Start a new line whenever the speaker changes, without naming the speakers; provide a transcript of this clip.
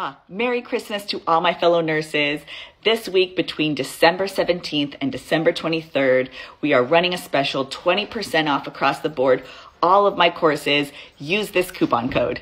Ah, Merry Christmas to all my fellow nurses. This week, between December 17th and December 23rd, we are running a special 20% off across the board. All of my courses. Use this coupon code.